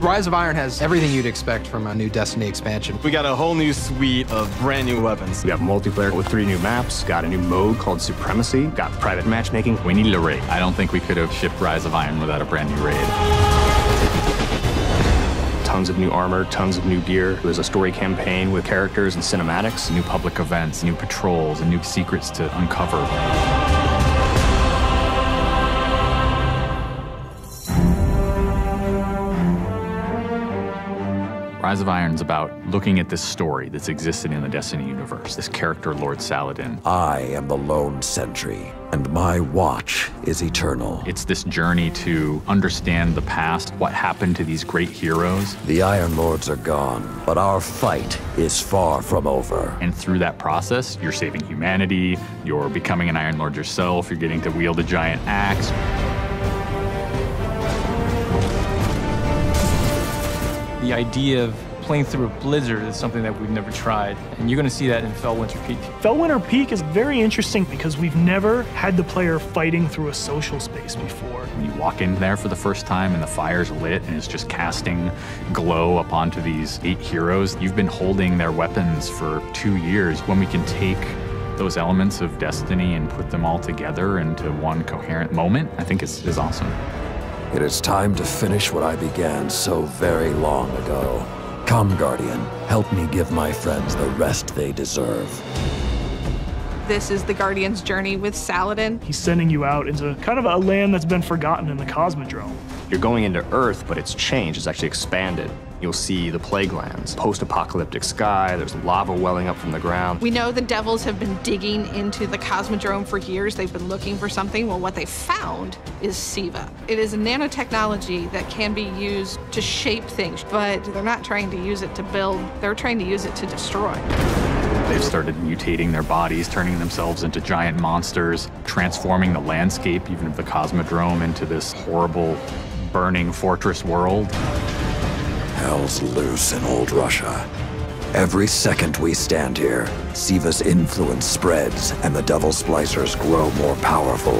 Rise of Iron has everything you'd expect from a new Destiny expansion. We got a whole new suite of brand new weapons. We have multiplayer with three new maps, got a new mode called Supremacy, got private matchmaking. We needed a raid. I don't think we could have shipped Rise of Iron without a brand new raid. Tons of new armor, tons of new gear. There's a story campaign with characters and cinematics. New public events, new patrols, and new secrets to uncover. Rise of Iron is about looking at this story that's existed in the Destiny universe, this character, Lord Saladin. I am the lone sentry, and my watch is eternal. It's this journey to understand the past, what happened to these great heroes. The Iron Lords are gone, but our fight is far from over. And through that process, you're saving humanity, you're becoming an Iron Lord yourself, you're getting to wield a giant axe. The idea of playing through a blizzard is something that we've never tried, and you're going to see that in Felwinter Peak. Felwinter Peak is very interesting because we've never had the player fighting through a social space before. When you walk in there for the first time and the fire's lit and it's just casting glow up onto these eight heroes, you've been holding their weapons for two years. When we can take those elements of Destiny and put them all together into one coherent moment, I think is, is awesome. It is time to finish what I began so very long ago. Come, Guardian, help me give my friends the rest they deserve. This is the Guardian's journey with Saladin. He's sending you out into kind of a land that's been forgotten in the Cosmodrome. You're going into Earth, but it's changed, it's actually expanded. You'll see the plague lands, post-apocalyptic sky, there's lava welling up from the ground. We know the Devils have been digging into the Cosmodrome for years. They've been looking for something. Well, what they found is SIVA. It is a nanotechnology that can be used to shape things, but they're not trying to use it to build, they're trying to use it to destroy. They've started mutating their bodies, turning themselves into giant monsters, transforming the landscape, even of the Cosmodrome, into this horrible, burning fortress world. Hell's loose in old Russia. Every second we stand here, SIVA's influence spreads and the Devil Splicers grow more powerful.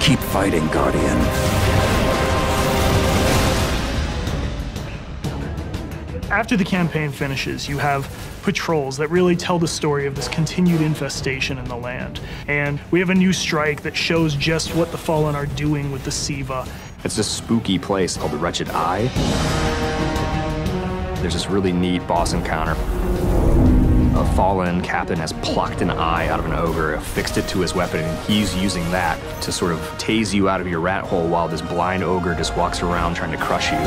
Keep fighting, Guardian. After the campaign finishes, you have patrols that really tell the story of this continued infestation in the land. And we have a new strike that shows just what the Fallen are doing with the SIVA. It's this spooky place called the Wretched Eye. There's this really neat boss encounter. A fallen captain has plucked an eye out of an ogre, affixed it to his weapon, and he's using that to sort of tase you out of your rat hole while this blind ogre just walks around trying to crush you.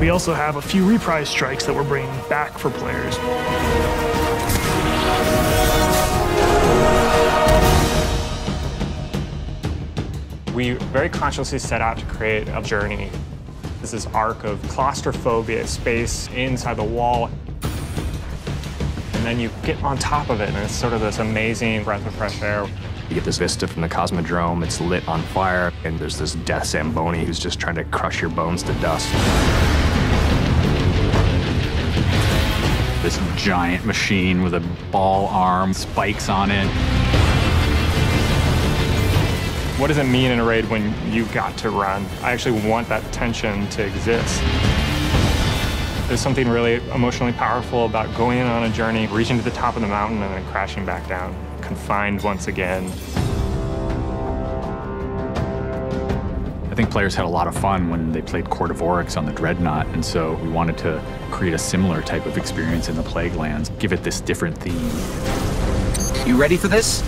We also have a few reprise strikes that we're bringing back for players. We very consciously set out to create a journey. This is arc of claustrophobia, space inside the wall. And then you get on top of it, and it's sort of this amazing breath of fresh air. You get this vista from the Cosmodrome, it's lit on fire, and there's this death Zamboni who's just trying to crush your bones to dust. This giant machine with a ball arm, spikes on it. What does it mean in a raid when you got to run? I actually want that tension to exist. There's something really emotionally powerful about going on a journey, reaching to the top of the mountain, and then crashing back down, confined once again. I think players had a lot of fun when they played Court of Oryx on the Dreadnought, and so we wanted to create a similar type of experience in the Plague Lands, give it this different theme. You ready for this?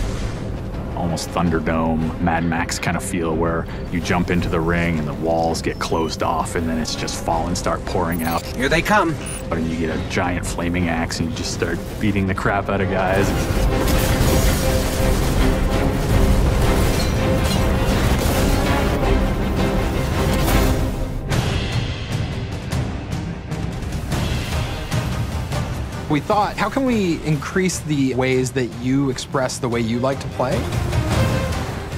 Almost Thunderdome, Mad Max kind of feel where you jump into the ring and the walls get closed off and then it's just fallen start pouring out. Here they come. And you get a giant flaming axe and you just start beating the crap out of guys. We thought, how can we increase the ways that you express the way you like to play?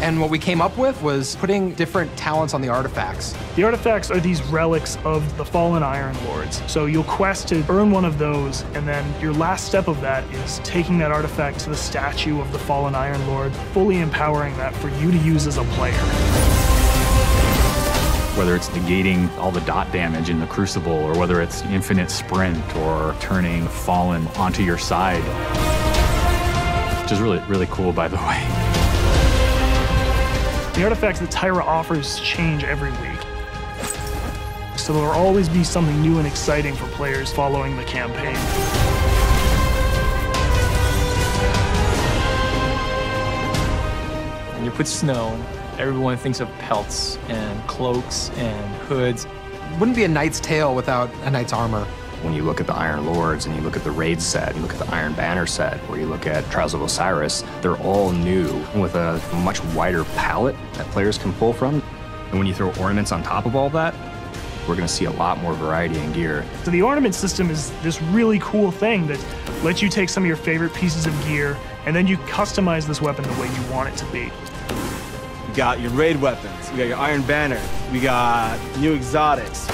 And what we came up with was putting different talents on the artifacts. The artifacts are these relics of the fallen Iron Lords. So you'll quest to earn one of those, and then your last step of that is taking that artifact to the statue of the fallen Iron Lord, fully empowering that for you to use as a player. Whether it's negating all the dot damage in the Crucible, or whether it's infinite sprint, or turning Fallen onto your side. Which is really, really cool, by the way. The artifacts that Tyra offers change every week. So there will always be something new and exciting for players following the campaign. When you put snow, everyone thinks of pelts and cloaks and hoods. Wouldn't be a knight's tale without a knight's armor. When you look at the Iron Lords and you look at the Raid set, you look at the Iron Banner set, or you look at Trials of Osiris, they're all new with a much wider palette that players can pull from. And when you throw ornaments on top of all that, we're going to see a lot more variety in gear. So the ornament system is this really cool thing that lets you take some of your favorite pieces of gear and then you customize this weapon the way you want it to be. You got your raid weapons, we got your Iron Banner, we got new exotics,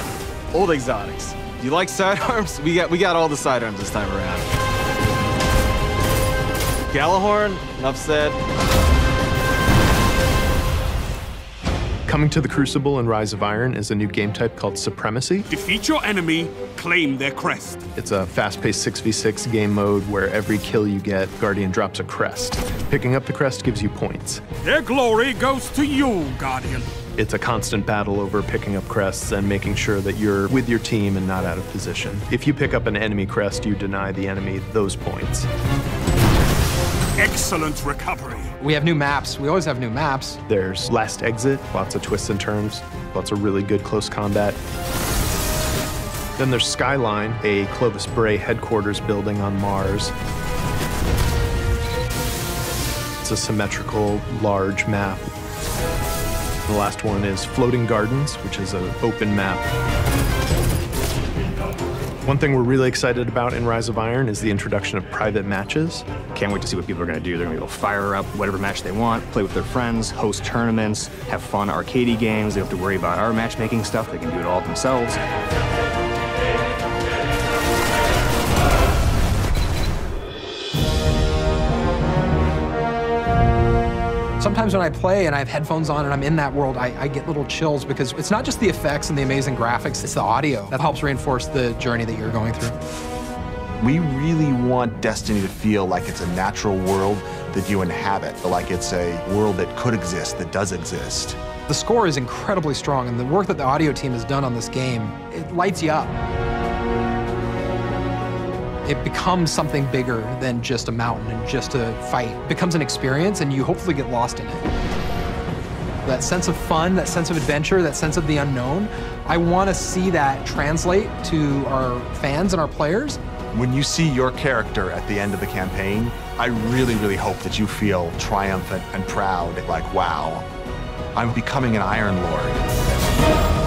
old exotics. You like sidearms? We got we got all the sidearms this time around. Gjallarhorn, enough said. Coming to the Crucible and Rise of Iron is a new game type called Supremacy. Defeat your enemy, claim their crest. It's a fast-paced 6v6 game mode where every kill you get, Guardian drops a crest. Picking up the crest gives you points. Their glory goes to you, Guardian. It's a constant battle over picking up crests and making sure that you're with your team and not out of position. If you pick up an enemy crest, you deny the enemy those points. Excellent recovery. We have new maps. We always have new maps. There's Last Exit, lots of twists and turns, lots of really good close combat. Then there's Skyline, a Clovis Bray headquarters building on Mars. It's a symmetrical, large map. The last one is Floating Gardens, which is an open map. One thing we're really excited about in Rise of Iron is the introduction of private matches. Can't wait to see what people are going to do. They're going to be able to fire up whatever match they want, play with their friends, host tournaments, have fun arcadey games. They don't have to worry about our matchmaking stuff. They can do it all themselves. Sometimes when I play and I have headphones on and I'm in that world, I, I, get little chills because it's not just the effects and the amazing graphics, it's the audio that helps reinforce the journey that you're going through. We really want Destiny to feel like it's a natural world that you inhabit, like it's a world that could exist, that does exist. The score is incredibly strong, and the work that the audio team has done on this game, it lights you up it becomes something bigger than just a mountain and just a fight. It becomes an experience and you hopefully get lost in it. That sense of fun, that sense of adventure, that sense of the unknown, I want to see that translate to our fans and our players. When you see your character at the end of the campaign, I really, really hope that you feel triumphant and proud, like, wow, I'm becoming an Iron Lord.